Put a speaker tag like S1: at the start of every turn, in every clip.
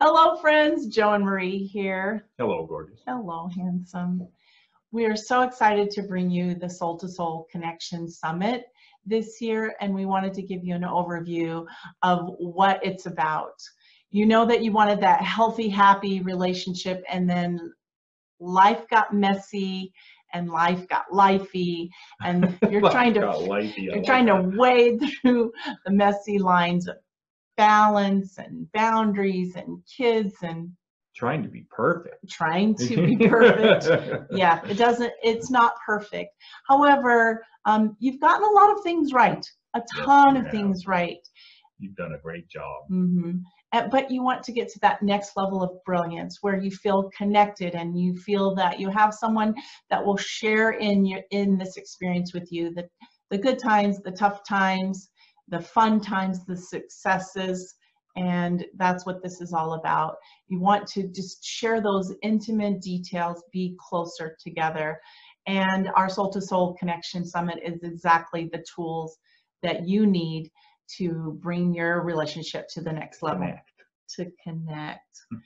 S1: Hello, friends. Joe and Marie here.
S2: Hello, gorgeous.
S1: Hello, handsome. We are so excited to bring you the Soul to Soul Connection Summit this year, and we wanted to give you an overview of what it's about. You know that you wanted that healthy, happy relationship, and then life got messy and life got lifey, and you're trying to you're trying to wade through the messy lines of balance and boundaries and kids and
S2: trying to be perfect.
S1: Trying to be perfect. yeah, it doesn't, it's not perfect. However, um, you've gotten a lot of things right, a ton of things right.
S2: You've done a great job.
S1: Mm-hmm. And, but you want to get to that next level of brilliance where you feel connected and you feel that you have someone that will share in your in this experience with you the the good times, the tough times, the fun times, the successes, and that's what this is all about. You want to just share those intimate details, be closer together. And our Soul to Soul Connection Summit is exactly the tools that you need to bring your relationship to the next level.
S2: Connect.
S1: To connect.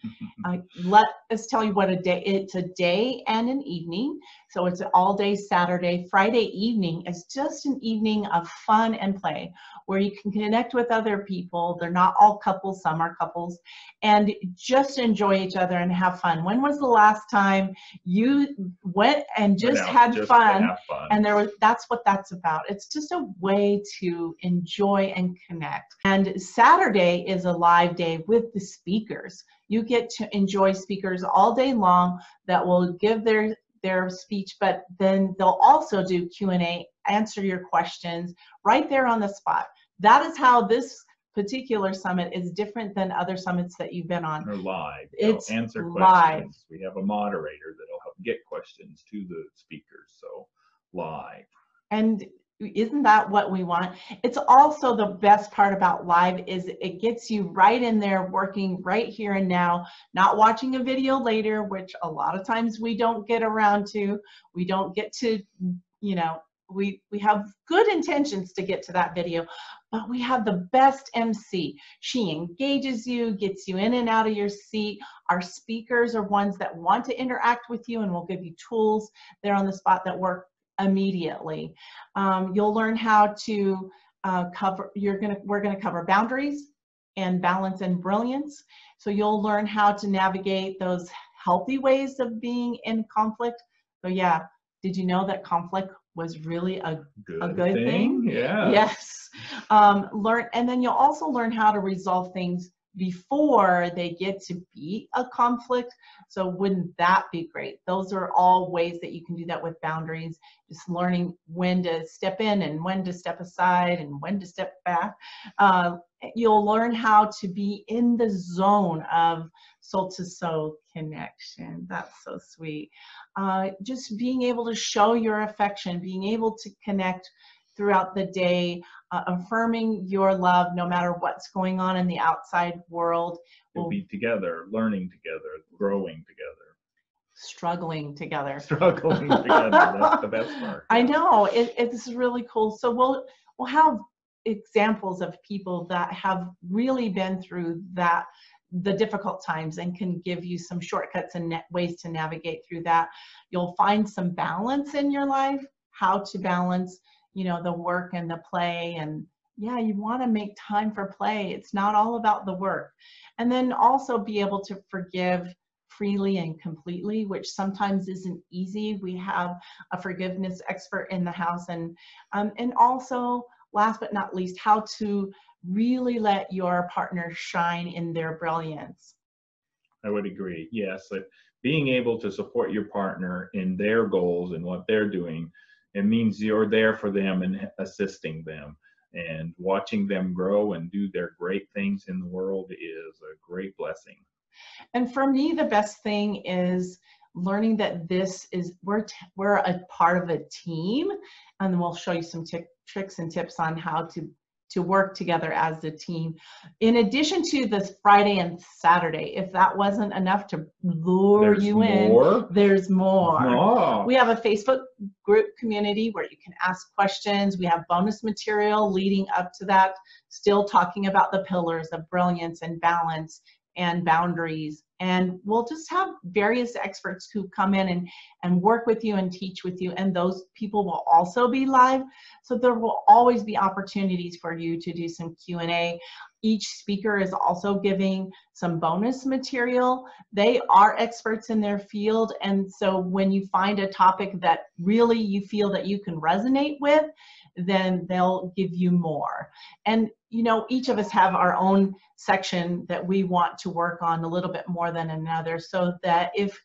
S1: uh, let us tell you what a day it's a day and an evening so it's an all day saturday. Friday evening is just an evening of fun and play where you can connect with other people. They're not all couples. Some are couples. And just enjoy each other and have fun. When was the last time you went and just
S2: went
S1: had
S2: just
S1: fun,
S2: fun.
S1: And there was that's what that's about. It's just a way to enjoy and connect. And saturday is a live day with the speakers. You get to enjoy speakers all day long that will give their their speech, but then they'll also do Q&A, answer your questions right there on the spot. That is how this particular summit is different than other summits that you've been on.
S2: They're live.
S1: It's
S2: They'll answer
S1: live.
S2: questions. We have a moderator that'll help get questions to the speakers. So live.
S1: And isn't that what we want? It's also the best part about live is it gets you right in there working right here and now not watching a video later which a lot of times we don't get around to. We don't get to you know we we have good intentions to get to that video but we have the best mc she engages you gets you in and out of your seat. Our speakers are ones that want to interact with you and will give you tools. There on the spot that work immediately. Um, you'll learn how to uh, cover, you're gonna, we're gonna cover boundaries and balance and brilliance. So you'll learn how to navigate those healthy ways of being in conflict. So yeah, did you know that conflict was really a
S2: good,
S1: a good
S2: thing?
S1: thing?
S2: Yeah.
S1: Yes. Um, learn, and then you'll also learn how to resolve things before they get to be a conflict. So wouldn't that be great? Those are all ways that you can do that with boundaries, just learning when to step in and when to step aside and when to step back. Uh, you'll learn how to be in the zone of soul to soul connection. That's so sweet. Uh, just being able to show your affection, being able to connect throughout the day, uh, affirming your love no matter what's going on in the outside world.
S2: We'll be together, learning together, growing together.
S1: Struggling together.
S2: Struggling together. That's the best part.
S1: I know. It, it's really cool. So we'll we'll have examples of people that have really been through that the difficult times and can give you some shortcuts and ways to navigate through that. You'll find some balance in your life, how to balance you know the work and the play and yeah you want to make time for play. It's not all about the work. And then also be able to forgive freely and completely which sometimes isn't easy. We have a forgiveness expert in the house and um, and also last but not least how to really let your partner shine in their brilliance.
S2: I would agree. Yes being able to support your partner in their goals and what they're doing it means you're there for them and assisting them. And watching them grow and do their great things in the world is a great blessing.
S1: And for me the best thing is learning that this is we're we're a part of a team. And we'll show you some t- tricks and tips on how to to work together as a team. In addition to this Friday and Saturday, if that wasn't enough to lure
S2: there's
S1: you
S2: more?
S1: in, there's more.
S2: Oh.
S1: We have a Facebook group community where you can ask questions. We have bonus material leading up to that, still talking about the pillars of brilliance and balance and boundaries. And we'll just have various experts who come in and, and work with you and teach with you. And those people will also be live. So there will always be opportunities for you to do some Q&A. Each speaker is also giving some bonus material. They are experts in their field. And so when you find a topic that really you feel that you can resonate with, then they'll give you more. And you know, each of us have our own section that we want to work on a little bit more than another so that if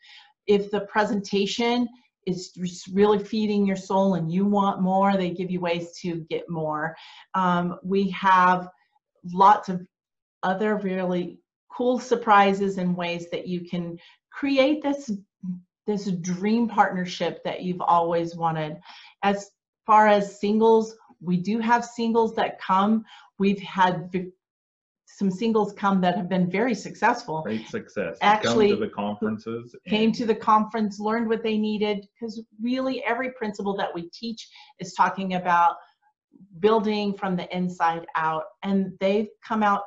S1: if the presentation is really feeding your soul and you want more, they give you ways to get more. Um, we have lots of other really cool surprises and ways that you can create this this dream partnership that you've always wanted. As far as singles, we do have singles that come. We've had some singles come that have been very successful.
S2: Great success.
S1: Actually,
S2: Come to the conferences.
S1: Came to the conference, learned what they needed, because really every principle that we teach is talking about building from the inside out. And they've come out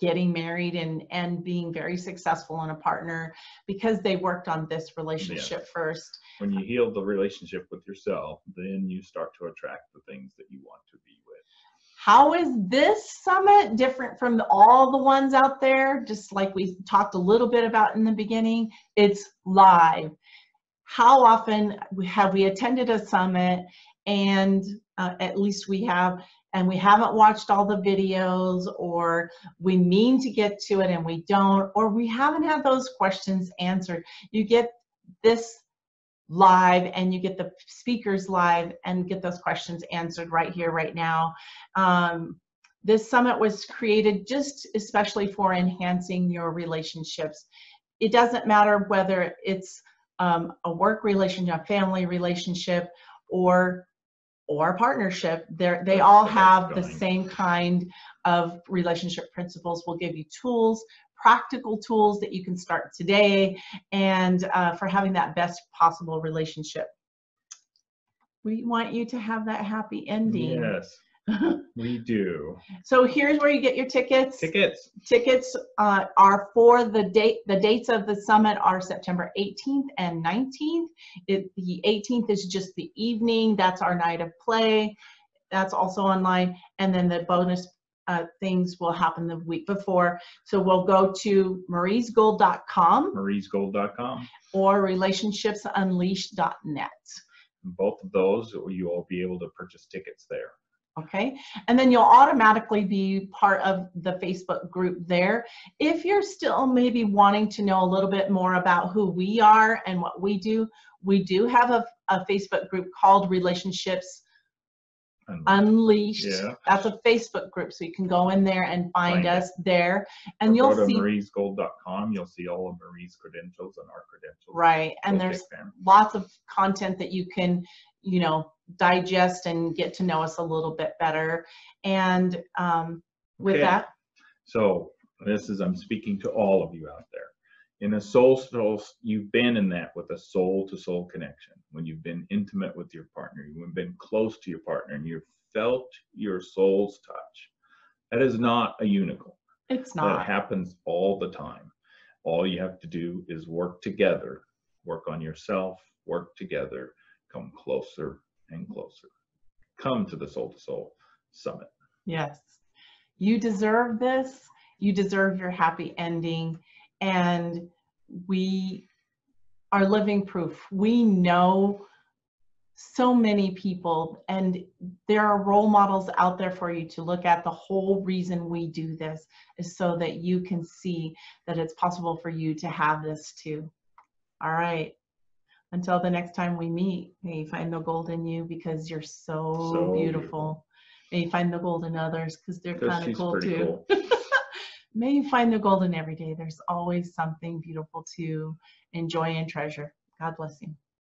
S1: getting married and, and being very successful in a partner because they worked on this relationship first.
S2: When you heal the relationship with yourself, then you start to attract the things that you want to be with.
S1: How is this summit different from all the ones out there? Just like we talked a little bit about in the beginning, it's live. How often have we attended a summit and uh, at least we have, and we haven't watched all the videos or we mean to get to it and we don't, or we haven't had those questions answered. You get this live and you get the speakers live and get those questions answered right here, right now. Um, this summit was created just especially for enhancing your relationships. It doesn't matter whether it's um, a work relationship, a family relationship, or or partnership. They're, they all have the same kind of relationship principles. We'll give you tools, practical tools that you can start today, and uh, for having that best possible relationship. We want you to have that happy ending.
S2: Yes, we do.
S1: so here's where you get your tickets.
S2: Tickets.
S1: Tickets uh, are for the date. The dates of the summit are September 18th and 19th. It, the 18th is just the evening. That's our night of play. That's also online. And then the bonus uh, things will happen the week before. So we'll go to mariesgold.com
S2: mariesgold.com.
S1: or relationshipsunleashed.net.
S2: Both of those, you will be able to purchase tickets there.
S1: Okay, and then you'll automatically be part of the Facebook group there. If you're still maybe wanting to know a little bit more about who we are and what we do, we do have a, a Facebook group called Relationships Unleashed.
S2: Yeah.
S1: That's a Facebook group, so you can go in there and find,
S2: Find it.
S1: us there, and
S2: or
S1: you'll
S2: go to
S1: see
S2: mariesgold.com. You'll see all of Marie's credentials and our credentials.
S1: right, and
S2: Go
S1: there's lots of content that you can, you know, digest and get to know us a little bit better. And um, with
S2: Okay.
S1: that,
S2: So this is, I'm speaking to all of you out there. In a soul soul, you've been in that with a soul to soul connection. When you've been intimate with your partner, you've been close to your partner and you've felt your soul's touch. That is not a unicorn.
S1: it's
S2: That
S1: not.
S2: happens all the time. All you have to do is work together, work on yourself, work together, come closer and closer. Come to the Soul to Soul Summit.
S1: Yes. You deserve this. You deserve your happy ending. And we are living proof. We know so many people, and there are role models out there for you to look at. The whole reason we do this is so that you can see that it's possible for you to have this too. All right. Until the next time we meet, may you find the gold in you because you're so,
S2: So
S1: beautiful. May you find the gold in others because they're kind of cool too.
S2: cool.
S1: May you find the golden every day. There's always something beautiful to enjoy and treasure. God bless you.